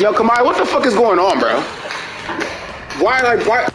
Yo, Kamai, what the fuck is going on, bro? Why, like, why?